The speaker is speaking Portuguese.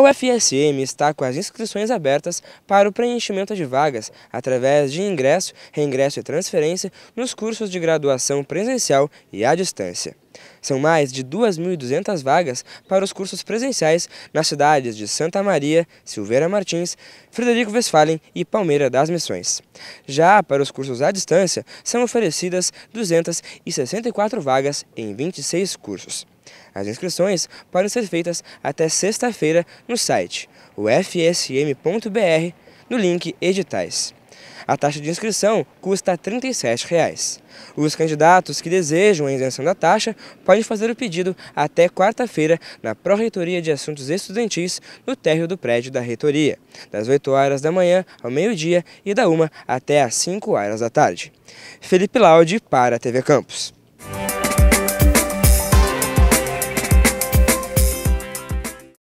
A UFSM está com as inscrições abertas para o preenchimento de vagas através de ingresso, reingresso e transferência nos cursos de graduação presencial e à distância. São mais de 2.200 vagas para os cursos presenciais nas cidades de Santa Maria, Silveira Martins, Frederico Westphalen e Palmeira das Missões. Já para os cursos à distância, são oferecidas 264 vagas em 26 cursos. As inscrições podem ser feitas até sexta-feira no site ufsm.br no link Editais. A taxa de inscrição custa 37 reais. Os candidatos que desejam a isenção da taxa podem fazer o pedido até quarta-feira na Pró-Reitoria de Assuntos Estudantis no térreo do prédio da Reitoria, das 8 horas da manhã ao meio-dia e da 1 até às 5 horas da tarde. Felipe Laude para a TV Campos.